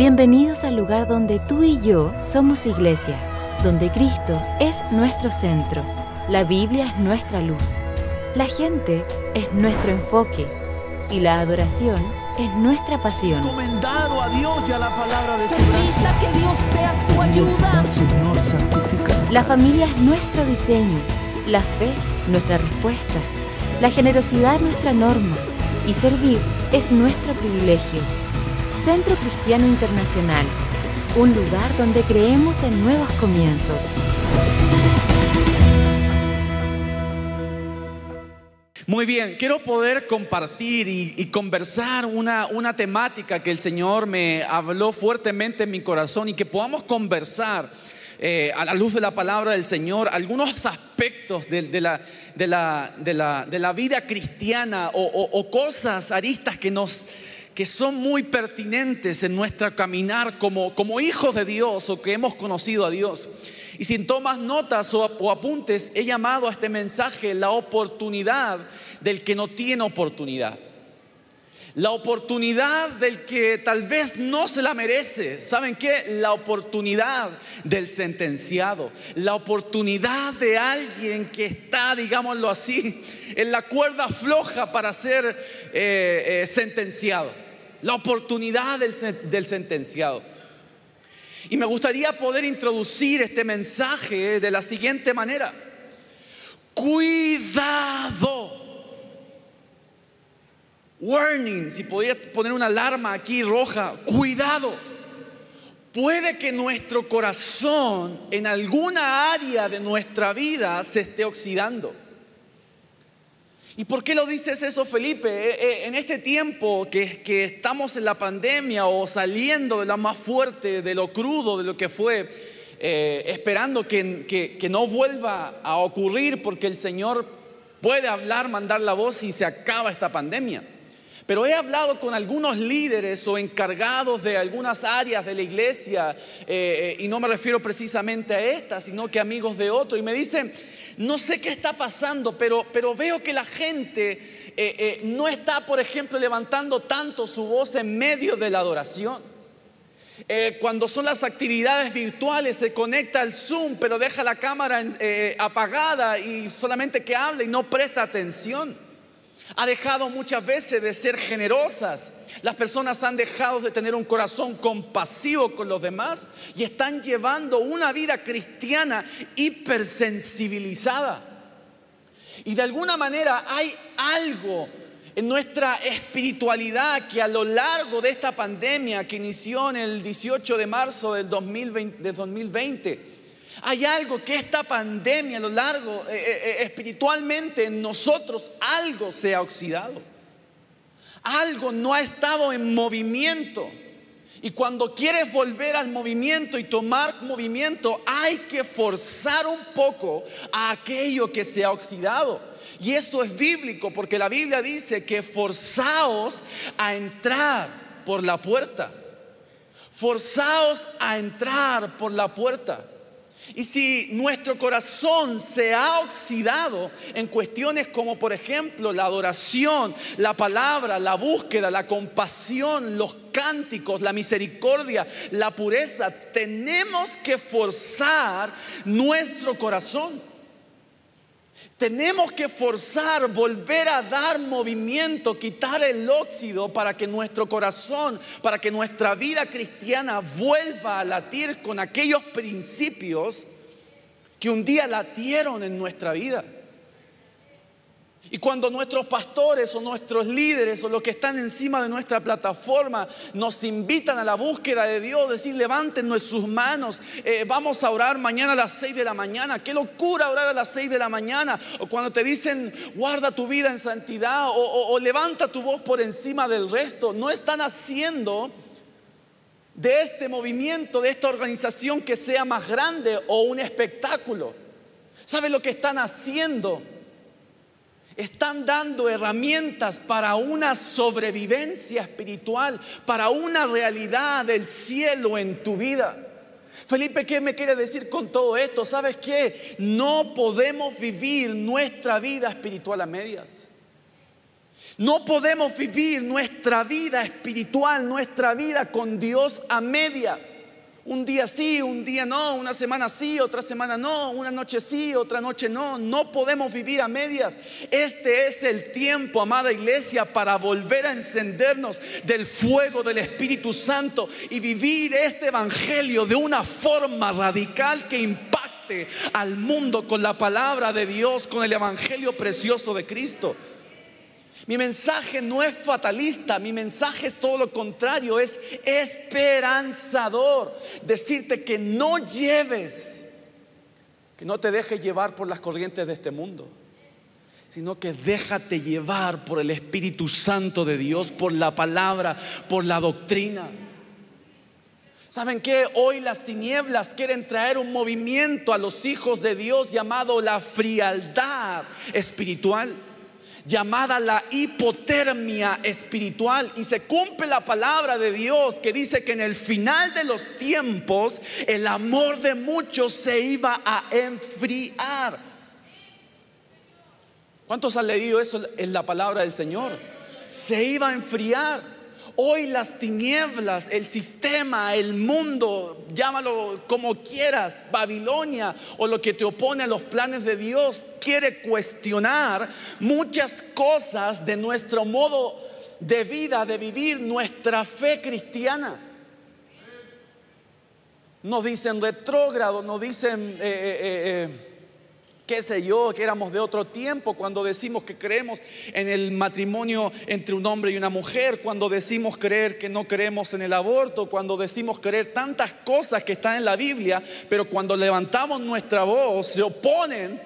Bienvenidos al lugar donde tú y yo somos iglesia, donde Cristo es nuestro centro, la Biblia es nuestra luz, la gente es nuestro enfoque y la adoración es nuestra pasión. Encomendado a Dios y a la palabra de su Permita que Dios sea su ayuda. Señor, santifica. La familia es nuestro diseño, la fe nuestra respuesta, la generosidad nuestra norma y servir es nuestro privilegio. Centro Cristiano Internacional, un lugar donde creemos en nuevos comienzos. Muy bien, quiero poder compartir y, conversar una, una temática que el Señor me habló fuertemente en mi corazón y que podamos conversar eh, a la luz de la palabra del Señor algunos aspectos de, de la, de, la, de, la, vida cristiana o cosas, aristas que nos que son muy pertinentes en nuestra caminar como, como hijos de Dios o que hemos conocido a Dios. Y sin tomas notas o apuntes, he llamado a este mensaje la oportunidad del que no tiene oportunidad. La oportunidad del que tal vez no se la merece. ¿Saben qué? La oportunidad del sentenciado. La oportunidad de alguien que está, digámoslo así, en la cuerda floja para ser eh, eh, sentenciado. La oportunidad del, del sentenciado. Y me gustaría poder introducir este mensaje de la siguiente manera. Cuidado. Warning, si podría poner una alarma aquí roja, cuidado. Puede que nuestro corazón en alguna área de nuestra vida se esté oxidando. ¿Y por qué lo dices eso, Felipe? Eh, eh, En este tiempo que, que estamos en la pandemia o saliendo de lo más fuerte, de lo crudo, de lo que fue, eh, esperando que- que no vuelva a ocurrir porque el Señor puede hablar, mandar la voz y se acaba esta pandemia. Pero he hablado con algunos líderes o encargados de algunas áreas de la iglesia, eh, eh, y no me refiero precisamente a esta, sino que amigos de otro, y me dicen, no sé qué está pasando, pero, pero veo que la gente eh, no está, por ejemplo, levantando tanto su voz en medio de la adoración. Cuando son las actividades virtuales se conecta al Zoom, pero deja la cámara apagada y solamente que habla y no presta atención ha dejado muchas veces de ser generosas. Las personas han dejado de tener un corazón compasivo con los demás y están llevando una vida cristiana hipersensibilizada. Y de alguna manera hay algo en nuestra espiritualidad que a lo largo de esta pandemia que inició en el 18 de marzo del 2020, del 2020 hay algo que esta pandemia a lo largo, eh, eh, eh, espiritualmente en nosotros, algo se ha oxidado. Algo no ha estado en movimiento. Y cuando quieres volver al movimiento y tomar movimiento, hay que forzar un poco a aquello que se ha oxidado. Y eso es bíblico, porque la Biblia dice que forzaos a entrar por la puerta. Forzaos a entrar por la puerta. Y si nuestro corazón se ha oxidado en cuestiones como por ejemplo la adoración, la palabra, la búsqueda, la compasión, los cánticos, la misericordia, la pureza, tenemos que forzar nuestro corazón. Tenemos que forzar, volver a dar movimiento, quitar el óxido para que nuestro corazón, para que nuestra vida cristiana vuelva a latir con aquellos principios que un día latieron en nuestra vida. Y cuando nuestros pastores o nuestros líderes o los que están encima de nuestra plataforma nos invitan a la búsqueda de Dios, decir levanten sus manos, eh, vamos a orar mañana a las 6 de la mañana. Qué locura orar a las 6 de la mañana. O cuando te dicen guarda tu vida en santidad o, o- levanta tu voz por encima del resto. No están haciendo de este movimiento, de esta organización que sea más grande o un espectáculo. ¿Sabe lo que están haciendo? Están dando herramientas para una sobrevivencia espiritual, para una realidad del cielo en tu vida. Felipe, ¿qué me quiere decir con todo esto? ¿Sabes qué? No podemos vivir nuestra vida espiritual a medias. No podemos vivir nuestra vida espiritual, nuestra vida con Dios a media. Un día sí, un día no, una semana sí, otra semana no, una noche sí, otra noche no. No podemos vivir a medias. Este es el tiempo, amada iglesia, para volver a encendernos del fuego del Espíritu Santo y vivir este Evangelio de una forma radical que impacte al mundo con la palabra de Dios, con el Evangelio precioso de Cristo. Mi mensaje no es fatalista, mi mensaje es todo lo contrario, es esperanzador. Decirte que no lleves, que no te dejes llevar por las corrientes de este mundo, sino que déjate llevar por el Espíritu Santo de Dios, por la palabra, por la doctrina. ¿Saben qué? Hoy las tinieblas quieren traer un movimiento a los hijos de Dios llamado la frialdad espiritual llamada la hipotermia espiritual. Y se cumple la palabra de Dios que dice que en el final de los tiempos el amor de muchos se iba a enfriar. ¿Cuántos han leído eso en la palabra del Señor? Se iba a enfriar. Hoy las tinieblas, el sistema, el mundo, llámalo como quieras, Babilonia o lo que te opone a los planes de Dios, quiere cuestionar muchas cosas de nuestro modo de vida, de vivir nuestra fe cristiana. Nos dicen retrógrado, nos dicen... Eh, eh, eh, qué sé yo, que éramos de otro tiempo, cuando decimos que creemos en el matrimonio entre un hombre y una mujer, cuando decimos creer que no creemos en el aborto, cuando decimos creer tantas cosas que están en la Biblia, pero cuando levantamos nuestra voz se oponen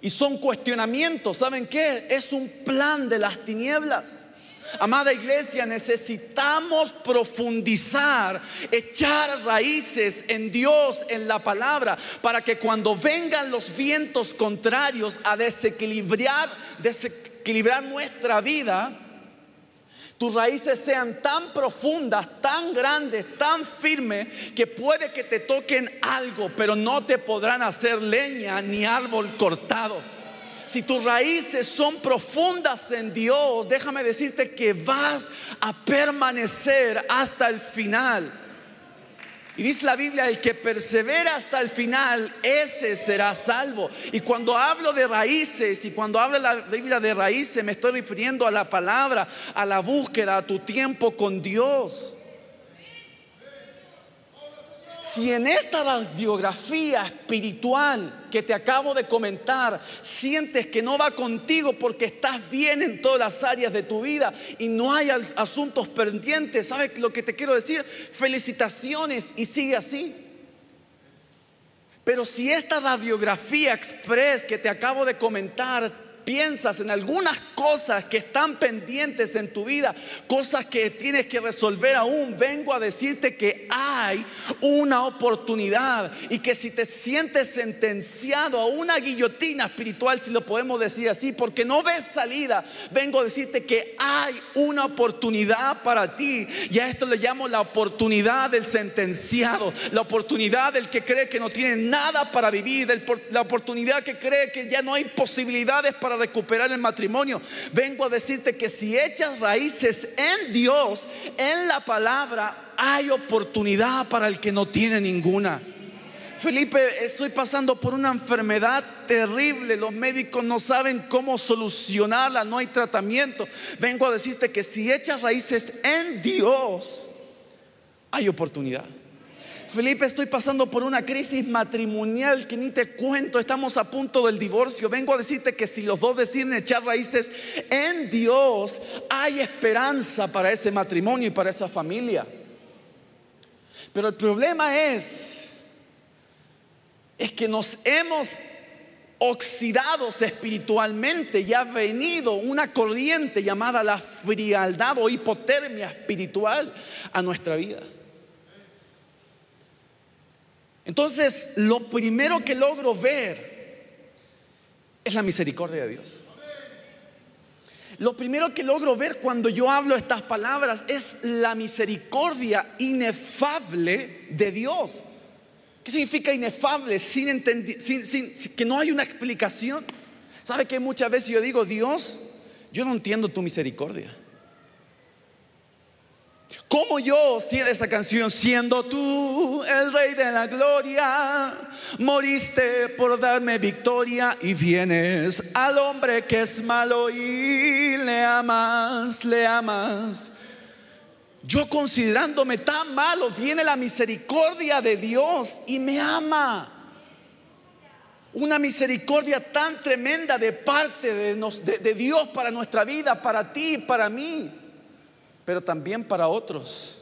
y son cuestionamientos. ¿Saben qué? Es un plan de las tinieblas. Amada iglesia, necesitamos profundizar, echar raíces en Dios, en la palabra, para que cuando vengan los vientos contrarios a desequilibrar, desequilibrar nuestra vida, tus raíces sean tan profundas, tan grandes, tan firmes, que puede que te toquen algo, pero no te podrán hacer leña ni árbol cortado si tus raíces son profundas en Dios, déjame decirte que vas a permanecer hasta el final. Y dice la Biblia, el que persevera hasta el final, ese será salvo. Y cuando hablo de raíces y cuando habla la Biblia de raíces, me estoy refiriendo a la palabra, a la búsqueda, a tu tiempo con Dios. Si en esta radiografía espiritual que te acabo de comentar sientes que no va contigo porque estás bien en todas las áreas de tu vida y no hay asuntos pendientes, ¿sabes lo que te quiero decir? Felicitaciones y sigue así. Pero si esta radiografía express que te acabo de comentar piensas en algunas cosas que están pendientes en tu vida, cosas que tienes que resolver aún, vengo a decirte que hay una oportunidad y que si te sientes sentenciado a una guillotina espiritual, si lo podemos decir así, porque no ves salida, vengo a decirte que hay una oportunidad para ti. Y a esto le llamo la oportunidad del sentenciado, la oportunidad del que cree que no tiene nada para vivir, la oportunidad que cree que ya no hay posibilidades para recuperar el matrimonio. Vengo a decirte que si echas raíces en Dios, en la palabra, hay oportunidad para el que no tiene ninguna. Felipe, estoy pasando por una enfermedad terrible. Los médicos no saben cómo solucionarla, no hay tratamiento. Vengo a decirte que si echas raíces en Dios, hay oportunidad. Felipe, estoy pasando por una crisis matrimonial que ni te cuento, estamos a punto del divorcio. Vengo a decirte que si los dos deciden echar raíces en Dios, hay esperanza para ese matrimonio y para esa familia. Pero el problema es, es que nos hemos oxidados espiritualmente y ha venido una corriente llamada la frialdad o hipotermia espiritual a nuestra vida. Entonces, lo primero que logro ver es la misericordia de Dios. Lo primero que logro ver cuando yo hablo estas palabras es la misericordia inefable de Dios. ¿Qué significa inefable? Sin, sin, que no hay una explicación. ¿Sabe que muchas veces yo digo, Dios, yo no entiendo tu misericordia. ¿Cómo yo, si esa canción, siendo tú el rey de la gloria, moriste por darme victoria y vienes al hombre que es malo y le amas, le amas? Yo considerándome tan malo, viene la misericordia de Dios y me ama. Una misericordia tan tremenda de parte de, Dios para nuestra vida, para ti, para mí pero también para otros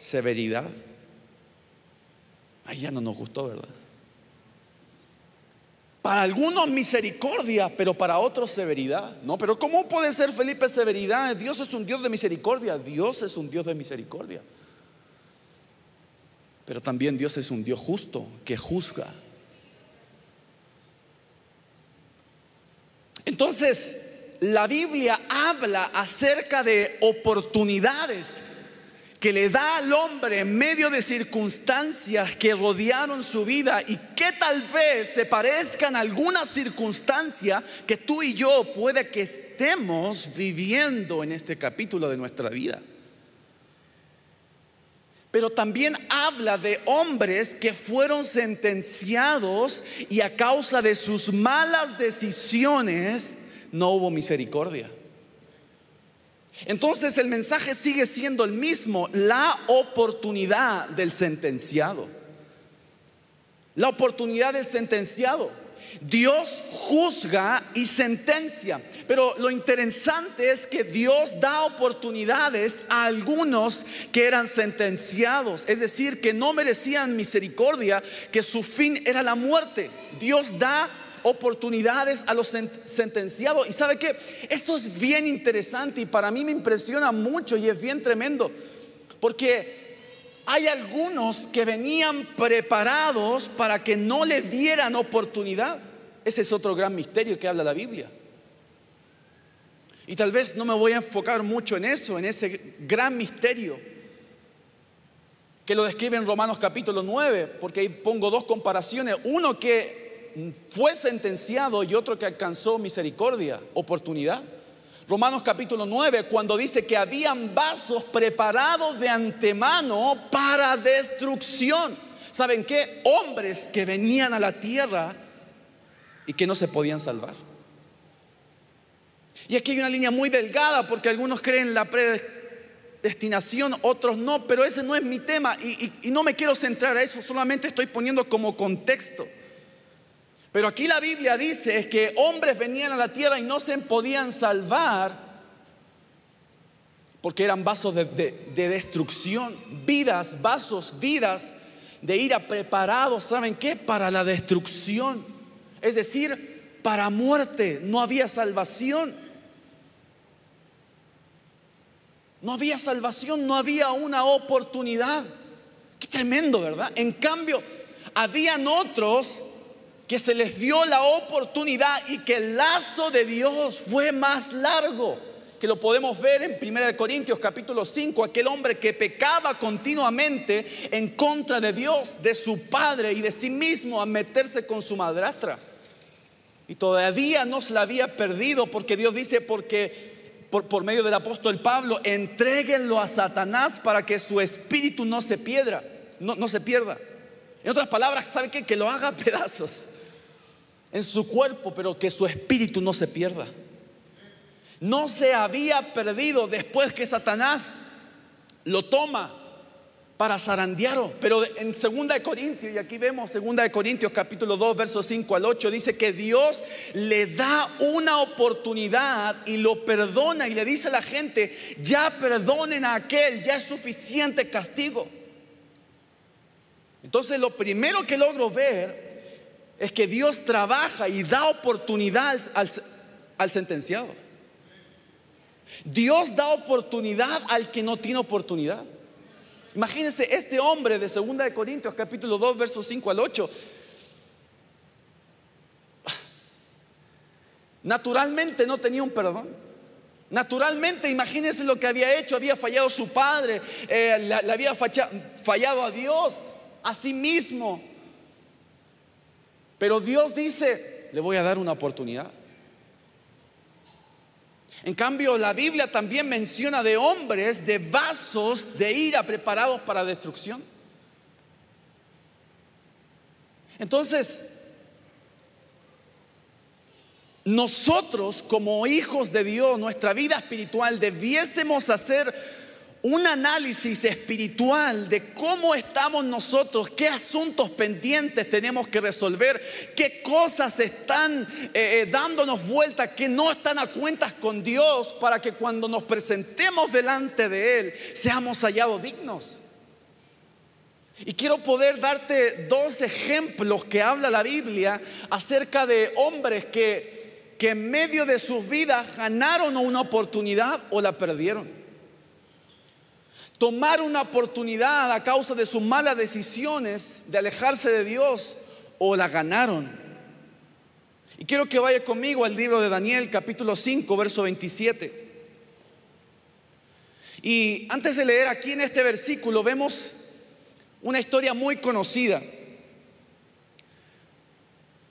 severidad. Ahí ya no nos gustó, ¿verdad? Para algunos misericordia, pero para otros severidad. No, pero ¿cómo puede ser Felipe severidad? Dios es un Dios de misericordia. Dios es un Dios de misericordia. Pero también Dios es un Dios justo que juzga. Entonces, la Biblia habla acerca de oportunidades que le da al hombre en medio de circunstancias que rodearon su vida y que tal vez se parezcan a alguna circunstancia que tú y yo puede que estemos viviendo en este capítulo de nuestra vida. Pero también habla de hombres que fueron sentenciados y a causa de sus malas decisiones no hubo misericordia. Entonces el mensaje sigue siendo el mismo, la oportunidad del sentenciado. La oportunidad del sentenciado. Dios juzga y sentencia, pero lo interesante es que Dios da oportunidades a algunos que eran sentenciados, es decir, que no merecían misericordia, que su fin era la muerte. Dios da a los sentenciados. Y sabe que esto es bien interesante y para mí me impresiona mucho y es bien tremendo. Porque hay algunos que venían preparados para que no le dieran oportunidad. Ese es otro gran misterio que habla la Biblia. Y tal vez no me voy a enfocar mucho en eso, en ese gran misterio que lo describe en Romanos capítulo 9, porque ahí pongo dos comparaciones. Uno que fue sentenciado y otro que alcanzó misericordia, oportunidad. Romanos capítulo 9, cuando dice que habían vasos preparados de antemano para destrucción. ¿Saben qué? Hombres que venían a la tierra y que no se podían salvar. Y aquí hay una línea muy delgada porque algunos creen la predestinación, otros no, pero ese no es mi tema y, y no me quiero centrar a eso, solamente estoy poniendo como contexto. Pero aquí la Biblia dice que hombres venían a la tierra y no se podían salvar porque eran vasos de, destrucción, vidas, vasos, vidas de ira preparados, ¿saben qué? Para la destrucción. Es decir, para muerte. No había salvación. No había salvación, no había una oportunidad. Qué tremendo, ¿verdad? En cambio, habían otros que se les dio la oportunidad y que el lazo de Dios fue más largo, que lo podemos ver en 1 Corintios capítulo 5, aquel hombre que pecaba continuamente en contra de Dios, de su padre y de sí mismo a meterse con su madrastra. Y todavía no se la había perdido porque Dios dice, porque por, por, medio del apóstol Pablo, entréguenlo a Satanás para que su espíritu no se pierda, no, no se pierda. En otras palabras, ¿sabe qué? Que lo haga pedazos en su cuerpo, pero que su espíritu no se pierda. No se había perdido después que Satanás lo toma para zarandearlo. Pero en 2 de Corintios, y aquí vemos 2 de Corintios capítulo 2, versos 5 al 8, dice que Dios le da una oportunidad y lo perdona y le dice a la gente, ya perdonen a aquel, ya es suficiente castigo. Entonces lo primero que logro ver es que Dios trabaja y da oportunidad al, sentenciado. Dios da oportunidad al que no tiene oportunidad. Imagínense este hombre de 2 de Corintios capítulo 2 versos 5 al 8. Naturalmente no tenía un perdón. Naturalmente, imagínense lo que había hecho. Había fallado su padre, eh, le, había fallado a Dios, a sí mismo. Pero Dios dice, le voy a dar una oportunidad. En cambio, la Biblia también menciona de hombres, de vasos de ira preparados para destrucción. Entonces, nosotros como hijos de Dios, nuestra vida espiritual, debiésemos hacer un análisis espiritual de cómo estamos nosotros, qué asuntos pendientes tenemos que resolver, qué cosas están eh, eh, dándonos vuelta, que no están a cuentas con Dios para que cuando nos presentemos delante de Él seamos hallados dignos. Y quiero poder darte dos ejemplos que habla la Biblia acerca de hombres que, que en medio de sus vidas ganaron una oportunidad o la perdieron. Tomar una oportunidad a causa de sus malas decisiones de alejarse de Dios o la ganaron. Y quiero que vaya conmigo al libro de Daniel capítulo 5, verso 27. Y antes de leer aquí en este versículo vemos una historia muy conocida.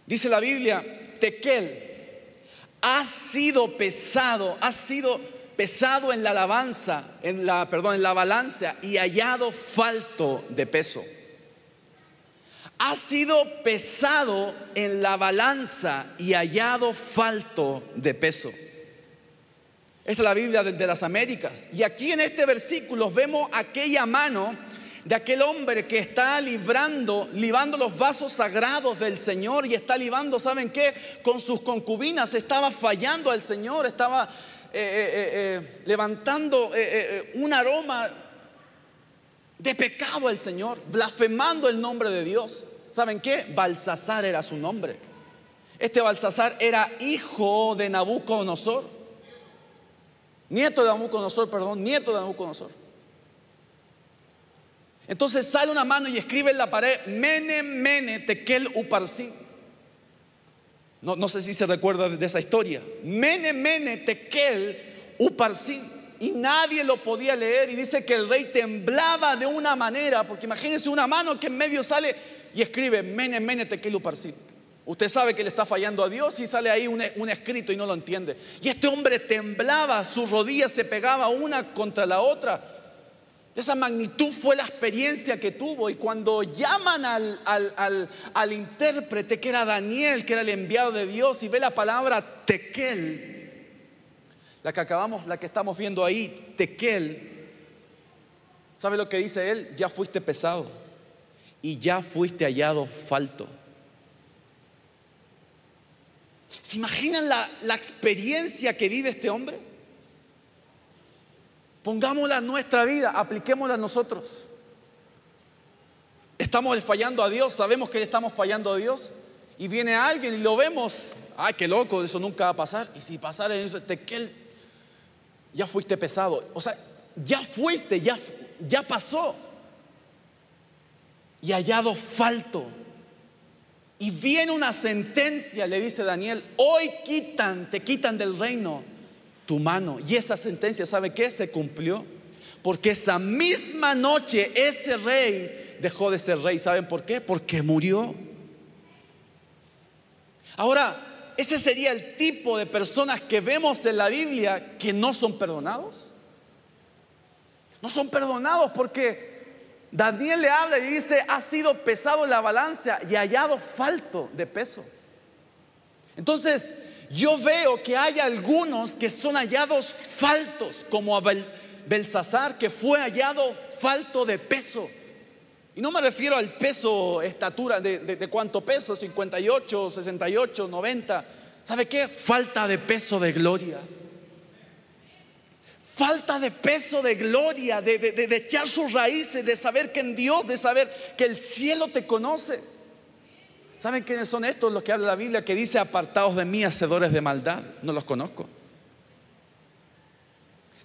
Dice la Biblia, Tequel ha sido pesado, ha sido pesado en la alabanza, en la, perdón, en la balanza y hallado falto de peso. Ha sido pesado en la balanza y hallado falto de peso. Esta es la Biblia de, las Américas. Y aquí en este versículo vemos aquella mano de aquel hombre que está librando, libando los vasos sagrados del Señor y está libando, ¿saben qué? Con sus concubinas estaba fallando al Señor, estaba eh, eh, eh, levantando un aroma de pecado al Señor, blasfemando el nombre de Dios. ¿Saben qué? Balsasar era su nombre. Este Balsasar era hijo de Nabucodonosor. Nieto de Nabucodonosor, perdón, nieto de Nabucodonosor. Entonces sale una mano y escribe en la pared, Mene, Mene, Tekel, Uparsi. No, no, sé si se recuerda de esa historia. Mene, Mene, Tekel, Uparsi. Y nadie lo podía leer. Y dice que el rey temblaba de una manera, porque imagínense una mano que en medio sale y escribe, Mene, Mene, Tekel, Uparsi. Usted sabe que le está fallando a Dios y sale ahí un, un, escrito y no lo entiende. Y este hombre temblaba, sus rodillas se pegaban una contra la otra esa magnitud fue la experiencia que tuvo. Y cuando llaman al, al, intérprete, que era Daniel, que era el enviado de Dios, y ve la palabra tequel, la que acabamos, la que estamos viendo ahí, tequel, ¿sabe lo que dice él? Ya fuiste pesado y ya fuiste hallado falto. ¿Se imaginan la, la experiencia que vive este hombre? Pongámosla en nuestra vida, apliquémosla a nosotros. Estamos fallando a Dios, sabemos que le estamos fallando a Dios. Y viene alguien y lo vemos. Ay, qué loco, eso nunca va a pasar. Y si pasara ese tequel, ya fuiste pesado. O sea, ya fuiste, ya, ya pasó. Y hallado falto. Y viene una sentencia, le dice Daniel, hoy quitan, te quitan del reino tu mano. Y esa sentencia, ¿sabe qué? Se cumplió. Porque esa misma noche ese rey dejó de ser rey. ¿Saben por qué? Porque murió. Ahora, ese sería el tipo de personas que vemos en la Biblia que no son perdonados. No son perdonados porque Daniel le habla y dice, ha sido pesado la balanza y hallado falto de peso. Entonces, yo veo que hay algunos que son hallados faltos, como a Belsasar, que fue hallado falto de peso. Y no me refiero al peso, estatura, de, cuánto peso, 58, 68, 90. ¿Sabe qué? Falta de peso de gloria. Falta de peso de gloria, de, de echar sus raíces, de saber que en Dios, de saber que el cielo te conoce. ¿Saben quiénes son estos los que habla la Biblia que dice apartados de mí, hacedores de maldad? No los conozco.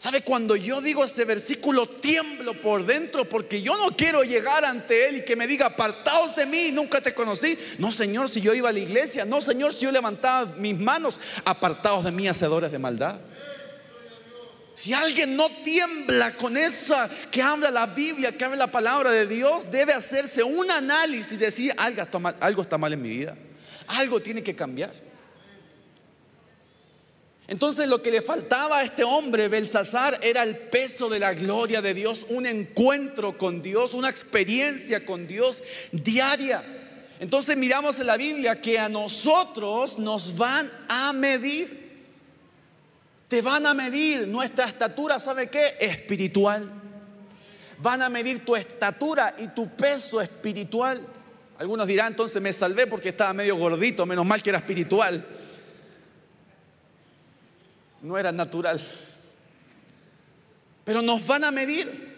¿Sabe? Cuando yo digo ese versículo tiemblo por dentro porque yo no quiero llegar ante Él y que me diga apartados de mí, nunca te conocí. No, Señor, si yo iba a la iglesia. No, Señor, si yo levantaba mis manos, apartados de mí, hacedores de maldad. Si alguien no tiembla con esa que habla la Biblia, que habla la palabra de Dios, debe hacerse un análisis y decir, algo está mal, algo está mal en mi vida. Algo tiene que cambiar. Entonces lo que le faltaba a este hombre, Belsasar, era el peso de la gloria de Dios, un encuentro con Dios, una experiencia con Dios diaria. Entonces miramos en la Biblia que a nosotros nos van a medir. Te van a medir nuestra estatura, ¿sabe qué? Espiritual. Van a medir tu estatura y tu peso espiritual. Algunos dirán, entonces me salvé porque estaba medio gordito, menos mal que era espiritual no era natural. Pero nos van a medir.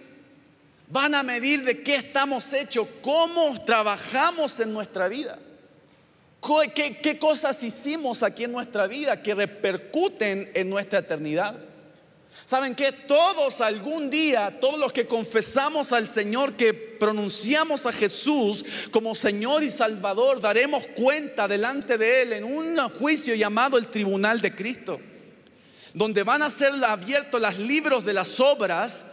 Van a medir de qué estamos hechos, cómo trabajamos en nuestra vida. ¿Qué, cosas hicimos aquí en nuestra vida que repercuten en nuestra eternidad? ¿Saben que Todos algún día, todos los que confesamos al Señor, que pronunciamos a Jesús como Señor y Salvador, daremos cuenta delante de Él en un juicio llamado el Tribunal de Cristo donde van a ser abiertos los libros de las obras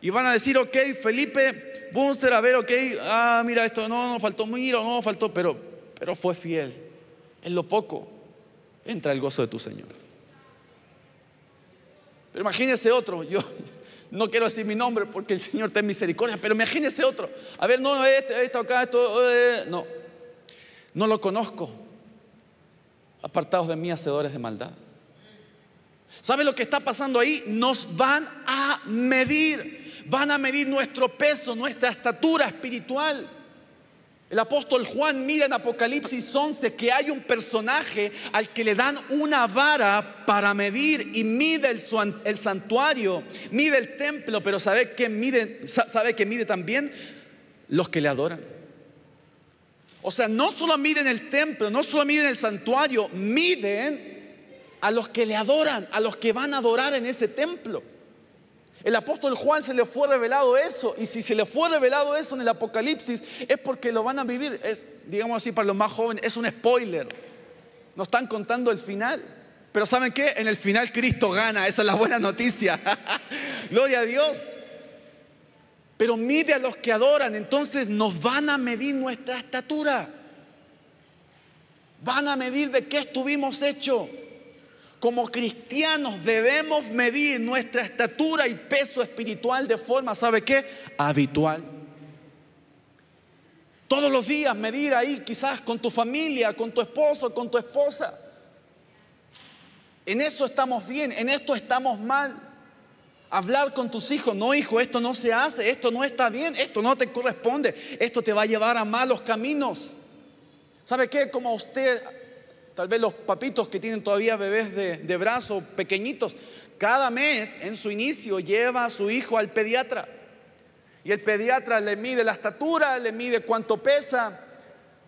y van a decir, ok, Felipe Bunster, a ver, ok, ah, mira esto, no, no faltó, mira, no faltó, pero, pero fue fiel. En lo poco entra el gozo de tu Señor. Pero imagínese otro, yo no quiero decir mi nombre porque el Señor en misericordia, pero imagínese otro. A ver, no, este, esto acá, esto, eh, no, no lo conozco. Apartados de mí, hacedores de maldad. ¿Sabe lo que está pasando ahí? Nos van a medir, van a medir nuestro peso, nuestra estatura espiritual. El apóstol Juan mira en Apocalipsis 11 que hay un personaje al que le dan una vara para medir y mide el, santuario, mide el templo, pero sabe que mide, sabe que mide también los que le adoran. O sea, no solo miden el templo, no solo miden el santuario, miden a los que le adoran, a los que van a adorar en ese templo. El apóstol Juan se le fue revelado eso, y si se le fue revelado eso en el Apocalipsis, es porque lo van a vivir. Es, digamos así, para los más jóvenes, es un spoiler. Nos están contando el final. Pero ¿saben qué? En el final Cristo gana, esa es la buena noticia. Gloria a Dios. Pero mide a los que adoran, entonces nos van a medir nuestra estatura. Van a medir de qué estuvimos hechos como cristianos debemos medir nuestra estatura y peso espiritual de forma, ¿sabe qué? Habitual. Todos los días medir ahí quizás con tu familia, con tu esposo, con tu esposa. En eso estamos bien, en esto estamos mal. Hablar con tus hijos, no hijo, esto no se hace, esto no está bien, esto no te corresponde, esto te va a llevar a malos caminos. ¿Sabe qué? Como usted Tal vez los papitos que tienen todavía bebés de, brazo pequeñitos, cada mes en su inicio lleva a su hijo al pediatra. Y el pediatra le mide la estatura, le mide cuánto pesa.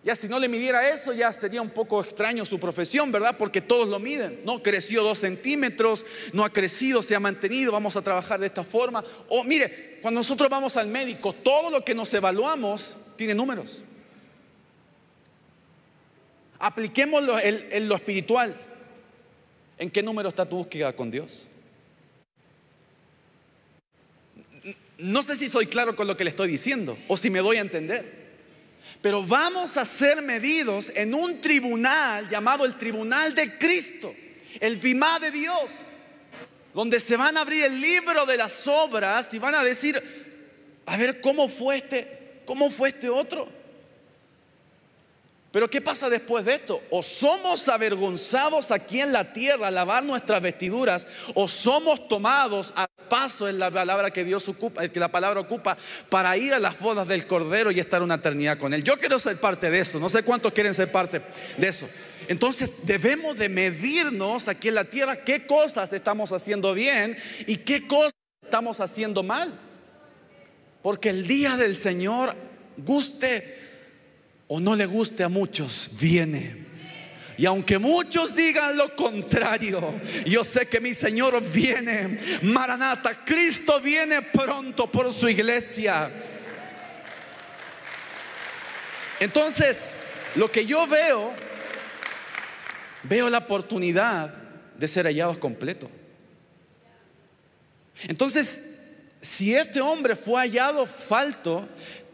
Ya si no le midiera eso, ya sería un poco extraño su profesión, ¿verdad? Porque todos lo miden. No creció dos centímetros, no ha crecido, se ha mantenido, vamos a trabajar de esta forma. O mire, cuando nosotros vamos al médico, todo lo que nos evaluamos tiene números. Apliquémoslo en, lo espiritual. ¿En qué número está tu búsqueda con Dios? No sé si soy claro con lo que le estoy diciendo o si me doy a entender. Pero vamos a ser medidos en un tribunal llamado el Tribunal de Cristo, el Vimá de Dios, donde se van a abrir el libro de las obras y van a decir, a ver cómo fue este, cómo fue este otro. Pero ¿qué pasa después de esto? O somos avergonzados aquí en la tierra a lavar nuestras vestiduras, o somos tomados al paso en la palabra que Dios ocupa, que la palabra ocupa, para ir a las bodas del Cordero y estar una eternidad con Él. Yo quiero ser parte de eso, no sé cuántos quieren ser parte de eso. Entonces debemos de medirnos aquí en la tierra qué cosas estamos haciendo bien y qué cosas estamos haciendo mal. Porque el día del Señor, guste o no le guste a muchos, viene. Y aunque muchos digan lo contrario, yo sé que mi Señor viene. Maranata, Cristo viene pronto por su iglesia. Entonces, lo que yo veo, veo la oportunidad de ser hallados completo. Entonces, si este hombre fue hallado falto,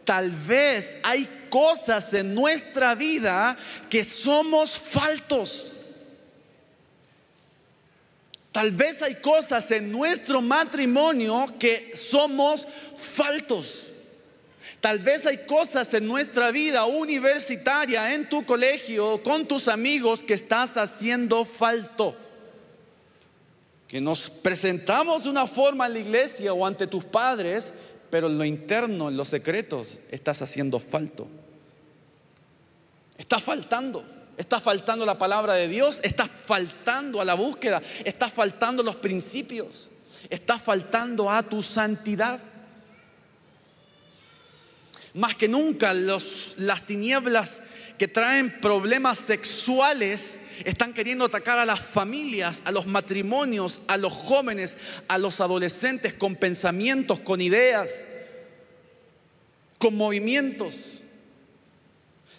tal vez hay cosas en nuestra vida que somos faltos. Tal vez hay cosas en nuestro matrimonio que somos faltos. Tal vez hay cosas en nuestra vida universitaria, en tu colegio, con tus amigos que estás haciendo falto. Que nos presentamos de una forma en la iglesia o ante tus padres, pero en lo interno, en los secretos, estás haciendo falto. Está faltando. Está faltando la palabra de Dios, está faltando a la búsqueda, está faltando los principios, está faltando a tu santidad. Más que nunca las tinieblas que traen problemas sexuales están queriendo atacar a las familias, a los matrimonios, a los jóvenes, a los adolescentes con pensamientos, con ideas, con movimientos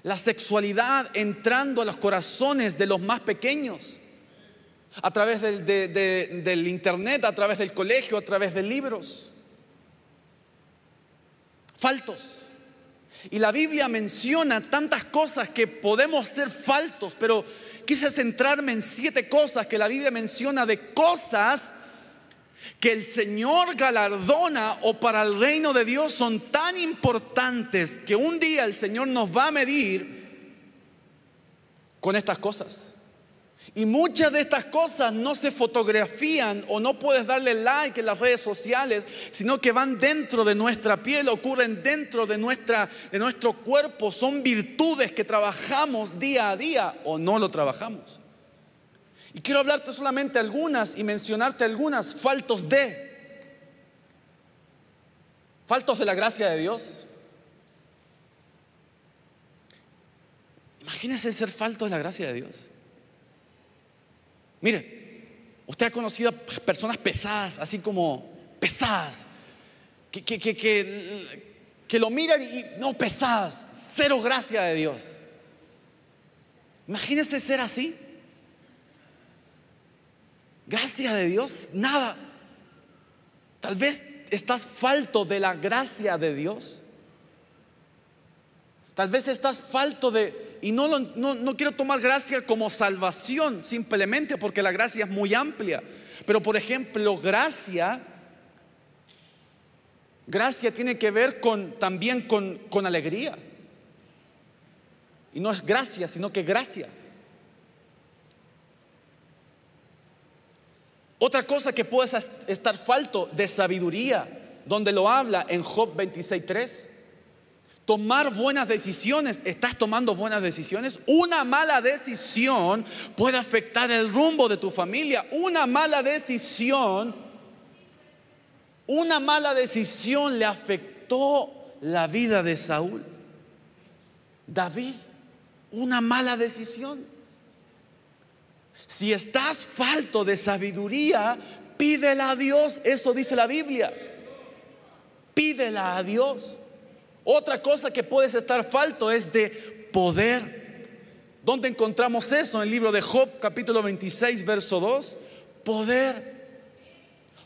la sexualidad entrando a los corazones de los más pequeños, a través del, internet, a través del colegio, a través de libros. Faltos. Y la Biblia menciona tantas cosas que podemos ser faltos, pero quise centrarme en siete cosas que la Biblia menciona de cosas que el Señor galardona o para el reino de Dios son tan importantes que un día el Señor nos va a medir con estas cosas. Y muchas de estas cosas no se fotografían o no puedes darle like en las redes sociales, sino que van dentro de nuestra piel, ocurren dentro de, nuestra, de nuestro cuerpo, son virtudes que trabajamos día a día o no lo trabajamos. Y quiero hablarte solamente algunas y mencionarte algunas faltos de. Faltos de la gracia de Dios. Imagínese ser falto de la gracia de Dios. Mire, usted ha conocido a personas pesadas, así como pesadas, que, que, que, que lo miran y no pesadas, cero gracia de Dios. Imagínese ser así. Gracia de Dios, nada. Tal vez estás falto de la gracia de Dios. Tal vez estás falto de, y no, no, no, quiero tomar gracia como salvación simplemente porque la gracia es muy amplia. Pero por ejemplo, gracia, gracia tiene que ver con, también con, con alegría. Y no es gracia, sino que gracia. Otra cosa que puede estar falto de sabiduría, donde lo habla en Job 26.3. Tomar buenas decisiones. ¿Estás tomando buenas decisiones? Una mala decisión puede afectar el rumbo de tu familia. Una mala decisión, una mala decisión le afectó la vida de Saúl. David, una mala decisión. Si estás falto de sabiduría, pídela a Dios. Eso dice la Biblia. Pídela a Dios. Otra cosa que puedes estar falto es de poder. ¿Dónde encontramos eso? En el libro de Job, capítulo 26, verso 2. Poder.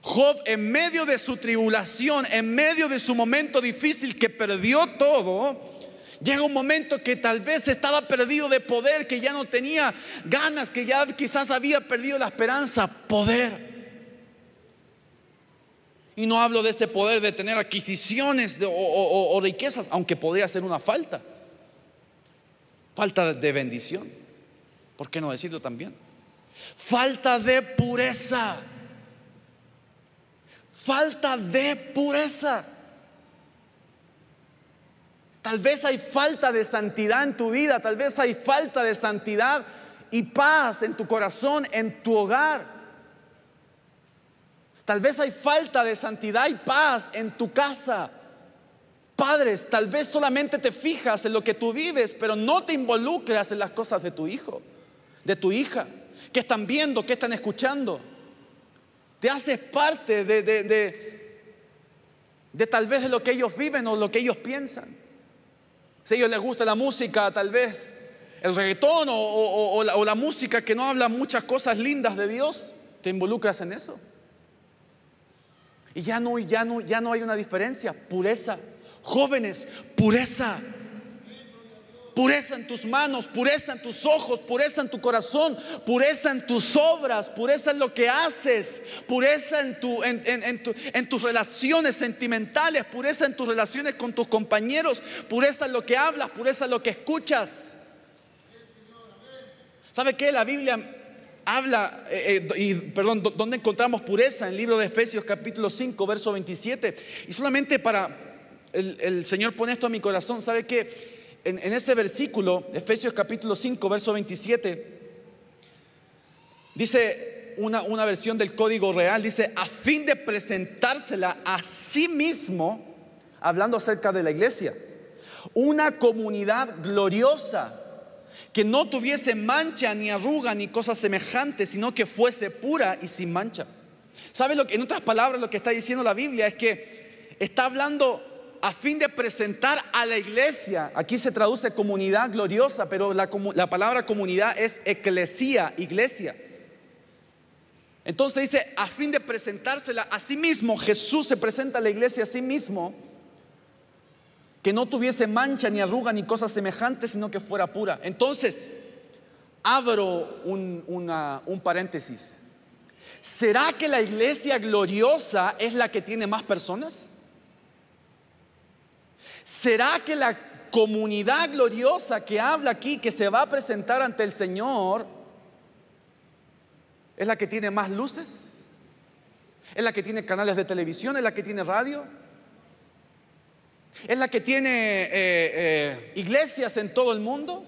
Job, en medio de su tribulación, en medio de su momento difícil que perdió todo, Llega un momento que tal vez estaba perdido de poder, que ya no tenía ganas, que ya quizás había perdido la esperanza. Poder. Y no hablo de ese poder de tener adquisiciones o, riquezas, aunque podría ser una falta. Falta de bendición. ¿Por qué no decirlo también? Falta de pureza. Falta de pureza. Tal vez hay falta de santidad en tu vida, tal vez hay falta de santidad y paz en tu corazón, en tu hogar. Tal vez hay falta de santidad y paz en tu casa. Padres, tal vez solamente te fijas en lo que tú vives, pero no te involucras en las cosas de tu hijo, de tu hija. ¿Qué están viendo? ¿Qué están escuchando? Te haces parte de, de, de tal vez de lo que ellos viven o lo que ellos piensan. Si a ellos les gusta la música, tal vez el reggaetón o, la, música que no habla muchas cosas lindas de Dios, te involucras en eso. Y ya no, ya no, ya no hay una diferencia. Pureza. Jóvenes, pureza. Pureza en tus manos, pureza en tus ojos, pureza en tu corazón, pureza en tus obras, pureza en lo que haces, pureza en, tu, en, en, tus relaciones sentimentales, pureza en tus relaciones con tus compañeros, pureza en lo que hablas, pureza en lo que escuchas. ¿Sabe qué? La Biblia habla, eh, eh, y perdón, ¿dónde encontramos pureza? En el libro de Efesios capítulo 5, verso 27. Y solamente para, el, el Señor pone esto a mi corazón, ¿sabe qué? En, ese versículo, Efesios capítulo 5, verso 27, dice una, una versión del código real, dice, a fin de presentársela a sí mismo, hablando acerca de la iglesia, una comunidad gloriosa que no tuviese mancha ni arruga ni cosas semejantes, sino que fuese pura y sin mancha. ¿Sabe lo que en otras palabras lo que está diciendo la Biblia es que está hablando a fin de presentar a la iglesia. Aquí se traduce comunidad gloriosa, pero la, palabra comunidad es eclesía, iglesia. Entonces dice, a fin de presentársela a sí mismo, Jesús se presenta a la iglesia a sí mismo, que no tuviese mancha ni arruga ni cosas semejantes, sino que fuera pura. Entonces, abro un, un paréntesis. ¿Será que la iglesia gloriosa es la que tiene más personas? ¿Será que la comunidad gloriosa que habla aquí, que se va a presentar ante el Señor, es la que tiene más luces? ¿Es la que tiene canales de televisión? ¿Es la que tiene radio? ¿Es la que tiene eh, eh, iglesias en todo el mundo?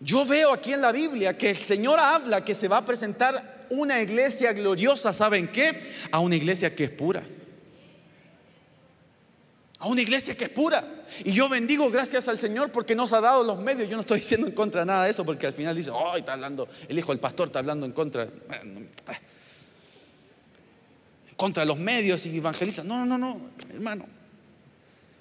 Yo veo aquí en la Biblia que el Señor habla que se va a presentar una iglesia gloriosa, ¿saben qué? A una iglesia que es pura. A una iglesia que es pura. Y yo bendigo gracias al Señor porque nos ha dado los medios. Yo no estoy diciendo en contra de nada de eso porque al final dice, oh, está hablando, el hijo del pastor está hablando en contra. En contra de los medios y evangeliza. No, no, no, hermano.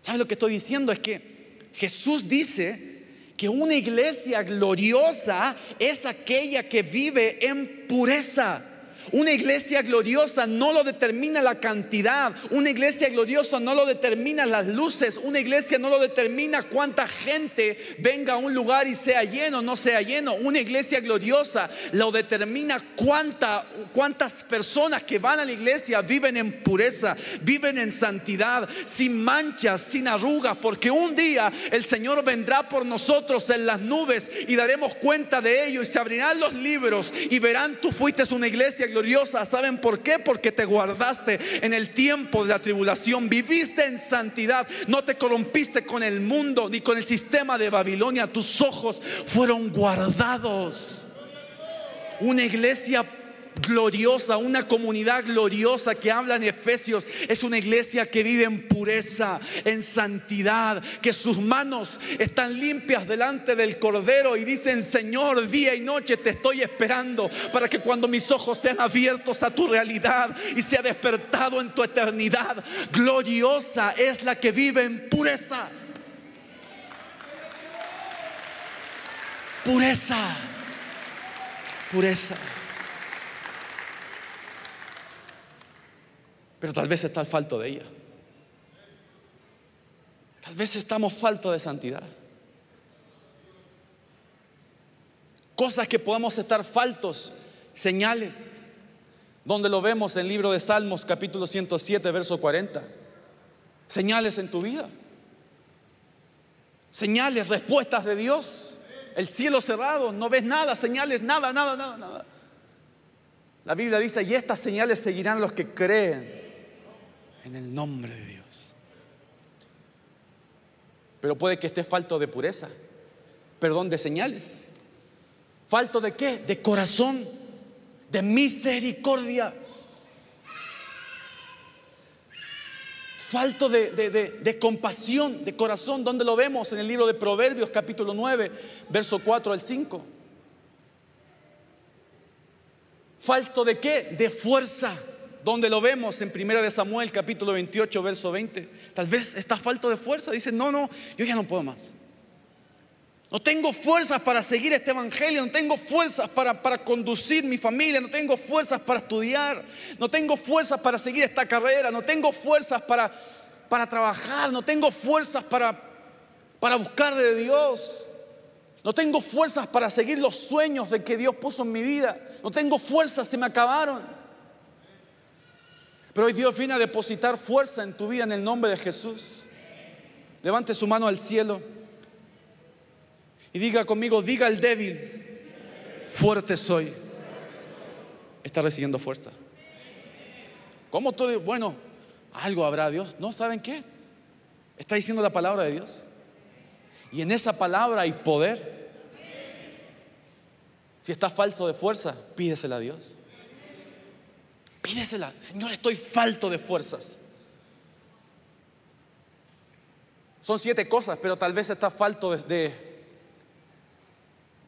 ¿Sabes lo que estoy diciendo? Es que Jesús dice que una iglesia gloriosa es aquella que vive en pureza. Una iglesia gloriosa no lo determina la cantidad. Una iglesia gloriosa no lo determina las luces. Una iglesia no lo determina cuánta gente venga a un lugar y sea lleno o no sea lleno. Una iglesia gloriosa lo determina cuánta, cuántas personas que van a la iglesia viven en pureza, viven en santidad, sin manchas, sin arrugas. Porque un día el Señor vendrá por nosotros en las nubes y daremos cuenta de ello y se abrirán los libros y verán tú fuiste una iglesia gloriosa ¿Saben por qué? Porque te guardaste en el tiempo de la tribulación. Viviste en santidad. No te corrompiste con el mundo ni con el sistema de Babilonia. Tus ojos fueron guardados. Una iglesia gloriosa, una comunidad gloriosa que habla en Efesios. Es una iglesia que vive en pureza, en santidad, que sus manos están limpias delante del Cordero y dicen, Señor, día y noche te estoy esperando para que cuando mis ojos sean abiertos a tu realidad y sea despertado en tu eternidad, gloriosa es la que vive en pureza. Pureza. Pureza. Pero tal vez está falto de ella. Tal vez estamos falto de santidad. Cosas que podemos estar faltos, señales, donde lo vemos en el libro de Salmos capítulo 107, verso 40. Señales en tu vida. Señales, respuestas de Dios. El cielo cerrado, no ves nada, señales, nada, nada, nada, nada. La Biblia dice, y estas señales seguirán los que creen en el nombre de Dios. Pero puede que esté falto de pureza, perdón, de señales. ¿Falto de qué? De corazón, de misericordia. Falto de, de, compasión, de corazón, donde lo vemos en el libro de Proverbios capítulo 9, verso 4 al 5. Falto de qué? De fuerza donde lo vemos en 1 de Samuel capítulo 28 verso 20. Tal vez está falto de fuerza, dice, "No, no, yo ya no puedo más." No tengo fuerzas para seguir este evangelio, no tengo fuerzas para, para conducir mi familia, no tengo fuerzas para estudiar, no tengo fuerzas para seguir esta carrera, no tengo fuerzas para, para trabajar, no tengo fuerzas para para buscar de Dios. No tengo fuerzas para seguir los sueños de que Dios puso en mi vida. No tengo fuerzas, se me acabaron. Pero hoy Dios viene a depositar fuerza en tu vida en el nombre de Jesús. Levante su mano al cielo y diga conmigo, diga el débil, fuerte soy. Está recibiendo fuerza. ¿Cómo todo? Bueno, algo habrá Dios. ¿No saben qué? Está diciendo la palabra de Dios. Y en esa palabra hay poder. Si está falso de fuerza, pídesela a Dios. Pídesela. Señor, estoy falto de fuerzas. Son siete cosas, pero tal vez está falto de,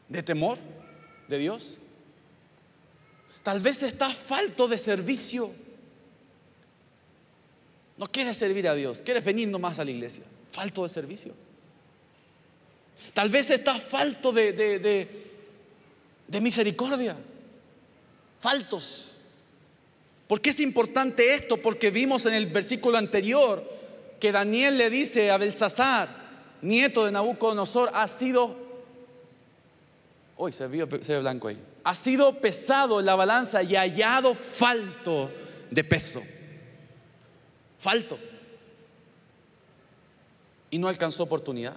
de, temor de Dios. Tal vez está falto de servicio. No quieres servir a Dios, quieres venir nomás a la iglesia. Falto de servicio. Tal vez está falto de, de, de misericordia. Faltos. ¿Por qué es importante esto? Porque vimos en el versículo anterior que Daniel le dice a Belsasar, nieto de Nabucodonosor, ha sido, hoy se, vio, se ve blanco ahí, ha sido pesado en la balanza y hallado falto de peso. Falto. Y no alcanzó oportunidad,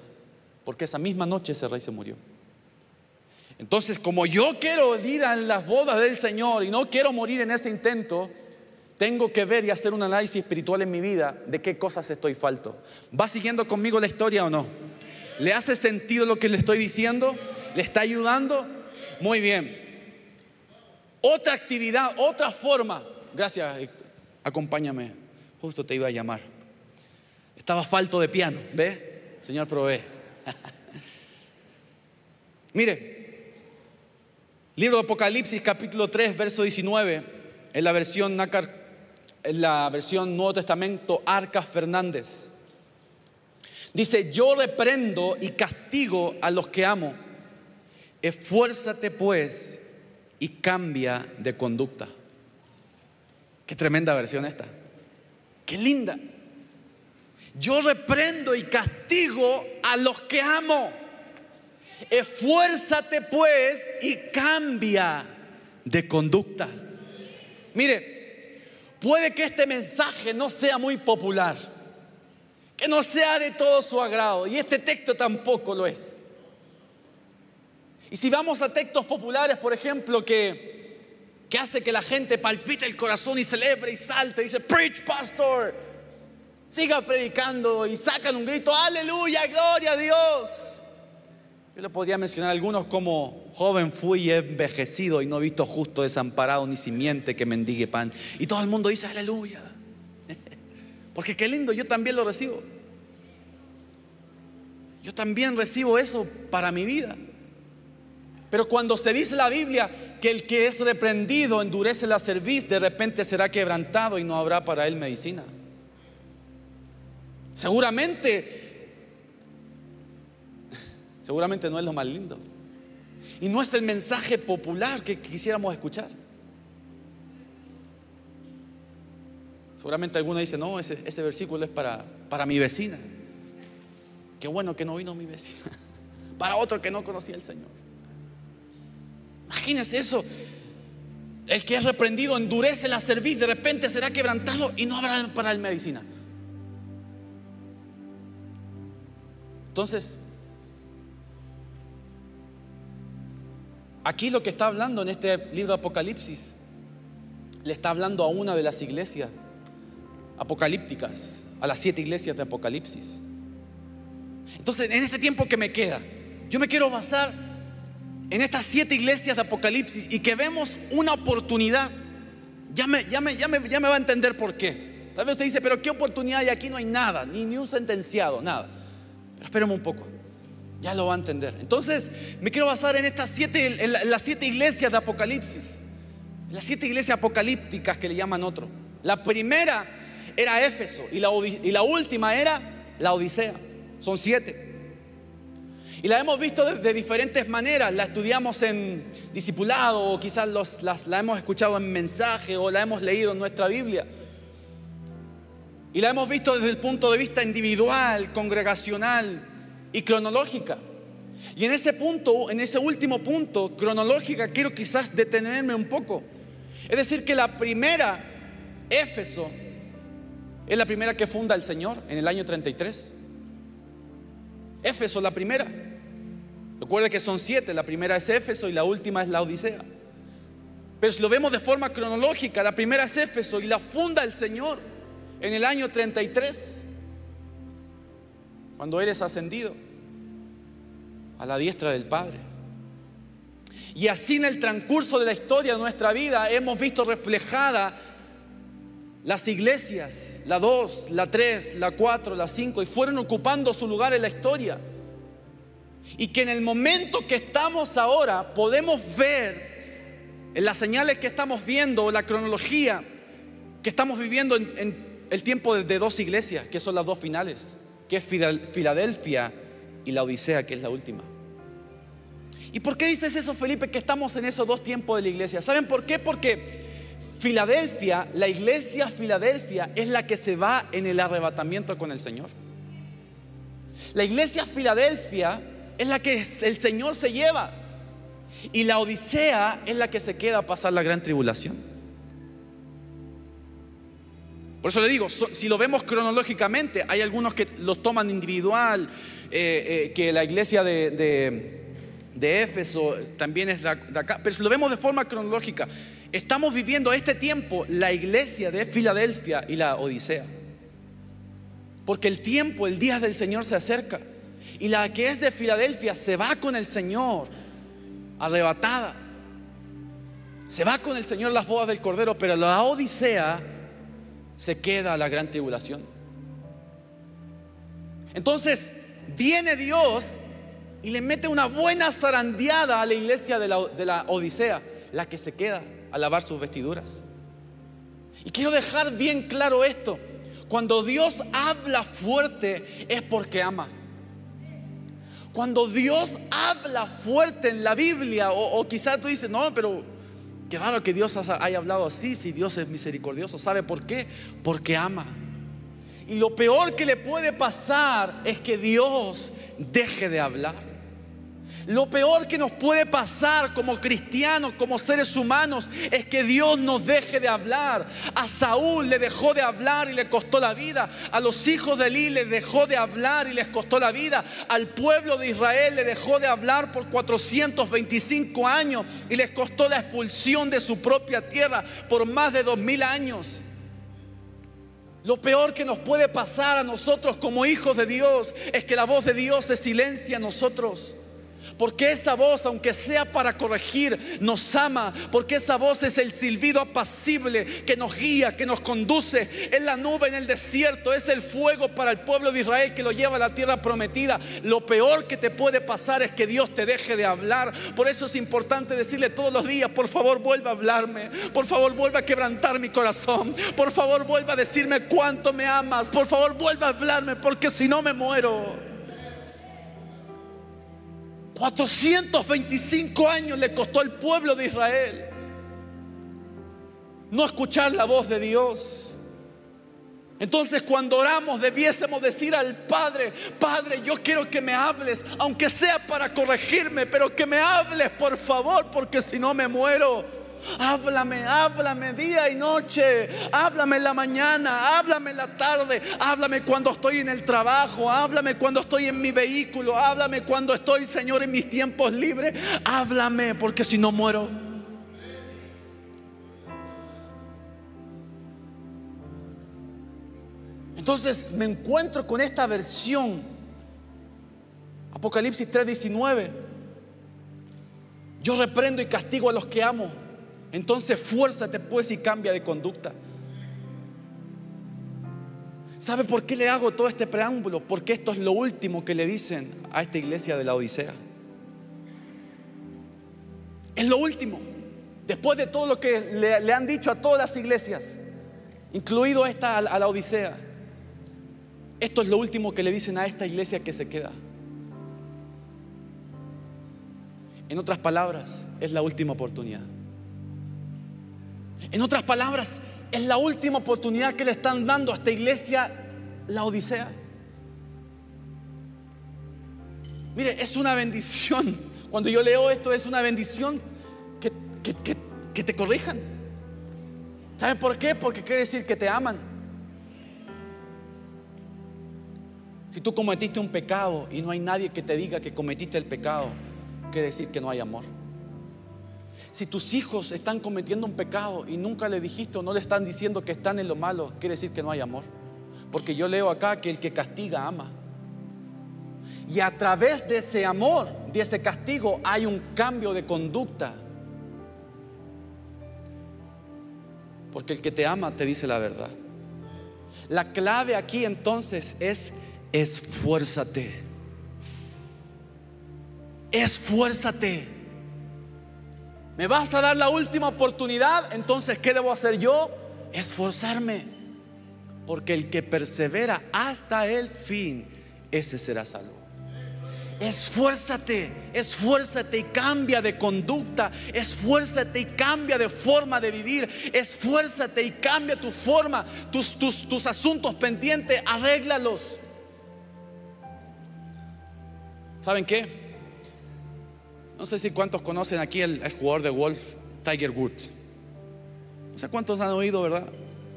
porque esa misma noche ese rey se murió. Entonces, como yo quiero ir a las bodas del Señor y no quiero morir en ese intento, tengo que ver y hacer un análisis espiritual en mi vida de qué cosas estoy falto. ¿Va siguiendo conmigo la historia o no? ¿Le hace sentido lo que le estoy diciendo? ¿Le está ayudando? Muy bien. Otra actividad, otra forma. Gracias. Acompáñame. Justo te iba a llamar. Estaba falto de piano, ¿ve? Señor provee. Mire, libro de Apocalipsis capítulo 3, verso 19, en la versión Nácar, la versión Nuevo Testamento Arcas Fernández. Dice, yo reprendo y castigo a los que amo. Esfuérzate pues y cambia de conducta. Qué tremenda versión esta. Qué linda. Yo reprendo y castigo a los que amo. Esfuérzate pues y cambia de conducta. Mire, puede que este mensaje no sea muy popular, que no sea de todo su agrado, y este texto tampoco lo es. Y si vamos a textos populares, por ejemplo, que, que hace que la gente palpite el corazón y celebre y salte, dice, preach pastor, siga predicando y sacan un grito, aleluya, gloria a Dios. Yo le podría mencionar algunos como joven fui y he envejecido y no he visto justo desamparado ni simiente que mendigue pan. Y todo el mundo dice aleluya. Porque qué lindo, yo también lo recibo. Yo también recibo eso para mi vida. Pero cuando se dice la Biblia que el que es reprendido endurece la cerviz, de repente será quebrantado y no habrá para él medicina. Seguramente, seguramente no es lo más lindo. Y no es el mensaje popular que quisiéramos escuchar. Seguramente alguno dice, no, ese, ese versículo es para, para mi vecina. Qué bueno que no vino mi vecina. Para otro que no conocía al Señor. Imagínense eso. El que es reprendido endurece la cerviz, de repente será quebrantado y no habrá para él medicina. Entonces, aquí lo que está hablando en este libro de Apocalipsis, le está hablando a una de las iglesias apocalípticas, a las siete iglesias de Apocalipsis. Entonces, en este tiempo que me queda, yo me quiero basar en estas siete iglesias de Apocalipsis y que vemos una oportunidad. Ya me, ya me, ya me, ya me va a entender por qué. Vez usted dice, pero ¿qué oportunidad hay aquí? No hay nada, ni, ni un sentenciado, nada. Pero espérame un poco, ya lo va a entender. Entonces, me quiero basar en estas siete, en, las siete iglesias de Apocalipsis. Las siete iglesias apocalípticas que le llaman otro. La primera era Éfeso y la, última era la Odisea. Son siete. Y la hemos visto de, diferentes maneras. La estudiamos en discipulado o quizás la hemos escuchado en mensaje o la hemos leído en nuestra Biblia. Y la hemos visto desde el punto de vista individual, congregacional, y cronológica. Y en ese punto, en ese último punto, cronológica, quiero quizás detenerme un poco. Es decir, que la primera, Éfeso, es la primera que funda el Señor en el año 33. Éfeso, la primera. Recuerde que son siete, la primera es Éfeso y la última es la Odisea. Pero si lo vemos de forma cronológica, la primera es Éfeso y la funda el Señor en el año 33, cuando eres ascendido a la diestra del Padre. Y así en el transcurso de la historia de nuestra vida hemos visto reflejada las iglesias, la 2, la 3, la 4, la 5, y fueron ocupando su lugar en la historia. Y que en el momento que estamos ahora podemos ver en las señales que estamos viendo, la cronología que estamos viviendo en, el tiempo de dos iglesias, que son las dos finales, que es Filadelfia y la Odisea, que es la última. ¿Y por qué dices eso, Felipe, que estamos en esos dos tiempos de la iglesia? ¿Saben por qué? Porque Filadelfia, la iglesia Filadelfia, es la que se va en el arrebatamiento con el Señor. La iglesia Filadelfia es la que el Señor se lleva. Y la Odisea es la que se queda a pasar la gran tribulación. Por eso le digo, si lo vemos cronológicamente, hay algunos que los toman individual, eh, eh, que la iglesia de de Éfeso, también es de acá, pero si lo vemos de forma cronológica, estamos viviendo este tiempo la iglesia de Filadelfia y la Odisea. Porque el tiempo, el día del Señor se acerca. Y la que es de Filadelfia se va con el Señor, arrebatada. Se va con el Señor las bodas del Cordero, pero la Odisea se queda la gran tribulación. Entonces, viene Dios y le mete una buena zarandeada a la iglesia de la, Odisea, la que se queda a lavar sus vestiduras. Y quiero dejar bien claro esto. Cuando Dios habla fuerte es porque ama. Cuando Dios habla fuerte en la Biblia, o, o quizás tú dices, no, pero qué raro que Dios haya hablado así, si Dios es misericordioso. ¿Sabe por qué? Porque ama. Y lo peor que le puede pasar es que Dios deje de hablar. Lo peor que nos puede pasar como cristianos, como seres humanos, es que Dios nos deje de hablar. A Saúl le dejó de hablar y le costó la vida. A los hijos de Eli le dejó de hablar y les costó la vida. Al pueblo de Israel le dejó de hablar por 425 años y les costó la expulsión de su propia tierra por más de dos mil años. Lo peor que nos puede pasar a nosotros como hijos de Dios es que la voz de Dios se silencia a nosotros. Porque esa voz, aunque sea para corregir, nos ama. Porque esa voz es el silbido apacible que nos guía, que nos conduce. Es la nube en el desierto, es el fuego para el pueblo de Israel que lo lleva a la tierra prometida. Lo peor que te puede pasar es que Dios te deje de hablar. Por eso es importante decirle todos los días, por favor vuelva a hablarme. Por favor vuelva a quebrantar mi corazón. Por favor vuelva a decirme cuánto me amas. Por favor vuelva a hablarme porque si no me muero. 425 años le costó al pueblo de Israel no escuchar la voz de Dios. Entonces cuando oramos debiésemos decir al Padre, Padre, yo quiero que me hables, aunque sea para corregirme, pero que me hables por favor, porque si no me muero. Háblame, háblame día y noche. Háblame en la mañana, háblame en la tarde. Háblame cuando estoy en el trabajo. Háblame cuando estoy en mi vehículo. Háblame cuando estoy, Señor, en mis tiempos libres. Háblame porque si no muero. Entonces me encuentro con esta versión. Apocalipsis 3:19. Yo reprendo y castigo a los que amo entonces fuérzate pues y cambia de conducta. ¿Sabe por qué le hago todo este preámbulo? Porque esto es lo último que le dicen a esta iglesia de la Odisea. Es lo último. Después de todo lo que le, han dicho a todas las iglesias, incluido esta a la Odisea, esto es lo último que le dicen a esta iglesia que se queda. En otras palabras, es la última oportunidad. En otras palabras, es la última oportunidad que le están dando a esta iglesia la Odisea. Mire, es una bendición. Cuando yo leo esto es una bendición que, que- que- te corrijan. ¿Saben por qué? Porque quiere decir que te aman. Si tú cometiste un pecado y no hay nadie que te diga que cometiste el pecado, quiere decir que no hay amor. Si tus hijos están cometiendo un pecado y nunca le dijiste o no le están diciendo que están en lo malo, quiere decir que no hay amor. Porque yo leo acá que el que castiga ama. Y a través de ese amor, de ese castigo, hay un cambio de conducta. Porque el que te ama te dice la verdad. La clave aquí entonces es esfuérzate. Esfuérzate. ¿Me vas a dar la última oportunidad? Entonces, ¿qué debo hacer yo? Esforzarme. Porque el que persevera hasta el fin, ese será salvo. Esfuérzate, esfuérzate y cambia de conducta, esfuérzate y cambia de forma de vivir, esfuérzate y cambia tu forma, tus, tus, tus asuntos pendientes, arréglalos. ¿Saben qué? No sé si cuántos conocen aquí el, jugador de golf, Tiger Woods. No sé cuántos han oído, ¿verdad?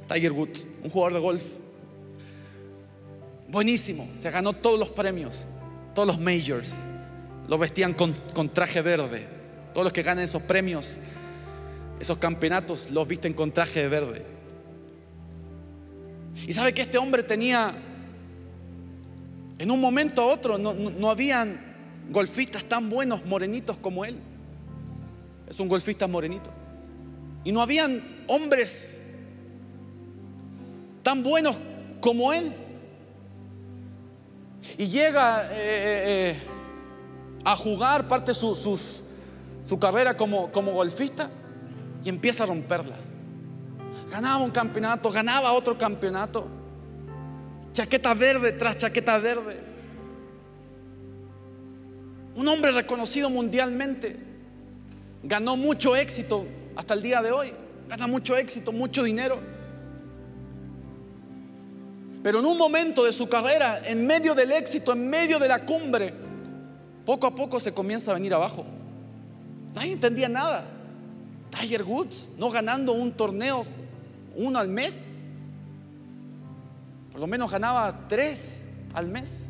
Tiger Woods, un jugador de golf. Buenísimo, se ganó todos los premios, todos los majors. Lo vestían con, con traje verde. Todos los que ganan esos premios, esos campeonatos, los visten con traje verde. Y sabe que este hombre tenía, en un momento a otro, no, no, no habían golfistas tan buenos, morenitos como él. Es un golfista morenito. Y no habían hombres tan buenos como él. Y llega eh, eh, eh, a jugar parte su, sus- su carrera como, como golfista y empieza a romperla. Ganaba un campeonato, ganaba otro campeonato. Chaqueta verde tras chaqueta verde. Un hombre reconocido mundialmente. Ganó mucho éxito hasta el día de hoy. Gana mucho éxito, mucho dinero. Pero en un momento de su carrera, en medio del éxito, en medio de la cumbre, poco a poco se comienza a venir abajo. Nadie entendía nada. Tiger Woods no ganando un torneo uno al mes. Por lo menos ganaba tres al mes.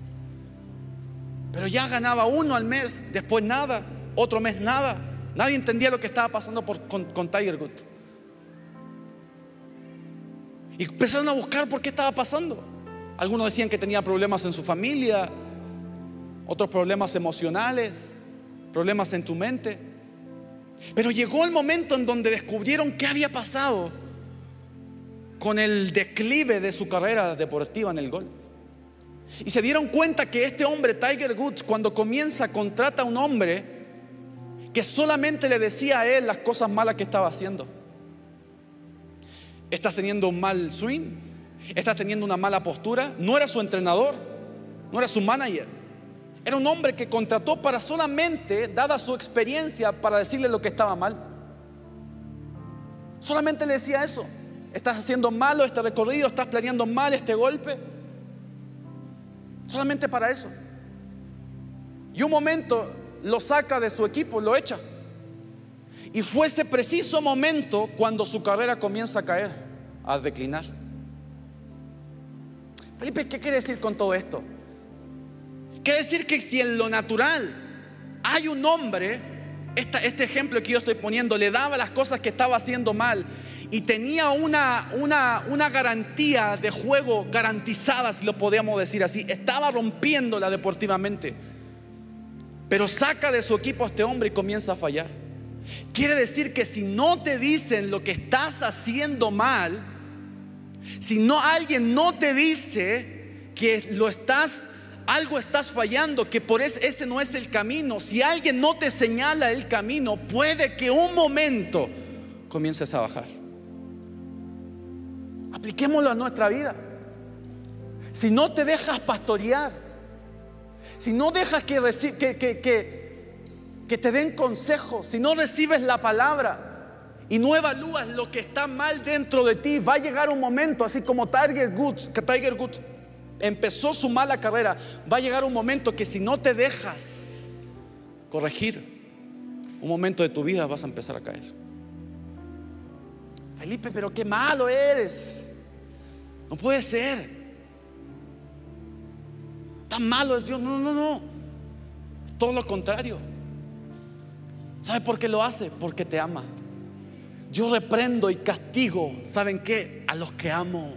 Pero ya ganaba uno al mes, después nada, otro mes nada. Nadie entendía lo que estaba pasando con Tiger Woods. Y empezaron a buscar por qué estaba pasando. Algunos decían que tenía problemas en su familia, otros problemas emocionales, problemas en tu mente. Pero llegó el momento en donde descubrieron qué había pasado con el declive de su carrera deportiva en el golf. Y se dieron cuenta que este hombre, Tiger Woods, cuando comienza, contrata a un hombre que solamente le decía a él las cosas malas que estaba haciendo. Estás teniendo un mal swing, estás teniendo una mala postura. No era su entrenador, no era su manager. Era un hombre que contrató para solamente, dada su experiencia, para decirle lo que estaba mal. Solamente le decía eso. Estás haciendo malo este recorrido, estás planeando mal este golpe. Solamente para eso. Y un momento lo saca de su equipo, lo echa. Y fue ese preciso momento cuando su carrera comienza a caer, a declinar. Felipe, ¿qué quiere decir con todo esto? Quiere decir que si en lo natural hay un hombre, esta- este ejemplo que yo estoy poniendo, le daba las cosas que estaba haciendo mal y tenía una, una, una garantía de juego garantizada, si lo podíamos decir así, estaba rompiéndola deportivamente, pero saca de su equipo a este hombre y comienza a fallar. Quiere decir que si no te dicen lo que estás haciendo mal, si no alguien no te dice que lo estás algo estás fallando, que por ese, ese no es el camino, si alguien no te señala el camino, puede que un momento comiences a bajar. Apliquémoslo a nuestra vida. Si no te dejas pastorear, si no dejas que, que, que, que, te den consejos, si no recibes la palabra y no evalúas lo que está mal dentro de ti, va a llegar un momento, así como Tiger Woods, Tiger Woods empezó su mala carrera, va a llegar un momento que si no te dejas corregir, un momento de tu vida vas a empezar a caer. Felipe, pero qué malo eres. No puede ser. Tan malo es Dios. No, no, no. Todo lo contrario. ¿Sabe por qué lo hace? Porque te ama. Yo reprendo y castigo, ¿saben qué? A los que amo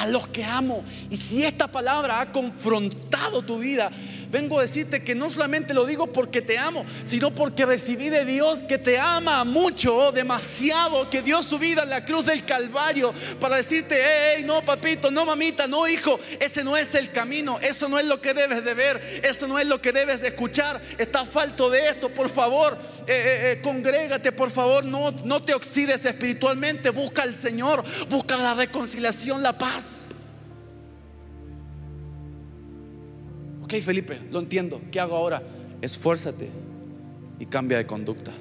a los que amo. Y si esta palabra ha confrontado tu vida, vengo a decirte que no solamente lo digo porque te amo, sino porque recibí de Dios que te ama mucho, demasiado, que dio su vida en la cruz del Calvario para decirte, hey, no papito, no mamita, no hijo, ese no es el camino, eso no es lo que debes de ver, eso no es lo que debes de escuchar, está falto de esto, por favor, eh, eh, eh, congrégate, por favor, no, no te oxides espiritualmente, busca al Señor, busca la reconciliación, la paz. Ok, Felipe, lo entiendo. ¿Qué hago ahora? Esfuérzate y cambia de conducta.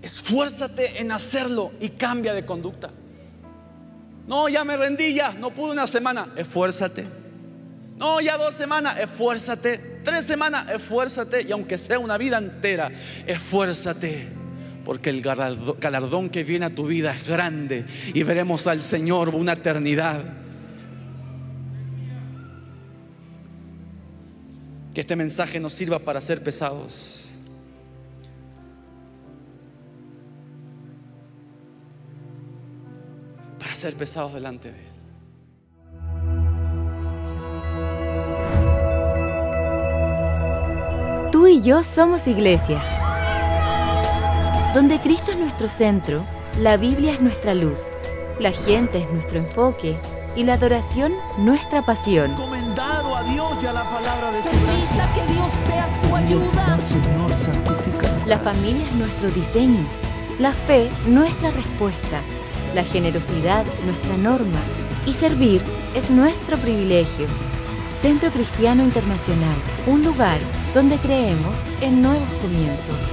Esfuérzate en hacerlo y cambia de conducta. No, ya me rendí, ya, no pude una semana. Esfuérzate. No, ya dos semanas, esfuérzate. Tres semanas, esfuérzate. Y aunque sea una vida entera, esfuérzate. Porque el galardón que viene a tu vida es grande y veremos al Señor una eternidad. Que este mensaje nos sirva para ser pesados. Para ser pesados delante de Él. Tú y yo somos iglesia. Donde Cristo es nuestro centro, la Biblia es nuestra luz, la gente es nuestro enfoque y la adoración nuestra pasión. Encomendado a Dios y a la palabra de su Permita gracia. que Dios sea su ayuda. Señor, santifica. La familia es nuestro diseño, la fe nuestra respuesta, la generosidad nuestra norma y servir es nuestro privilegio. Centro Cristiano Internacional, un lugar donde creemos en nuevos comienzos.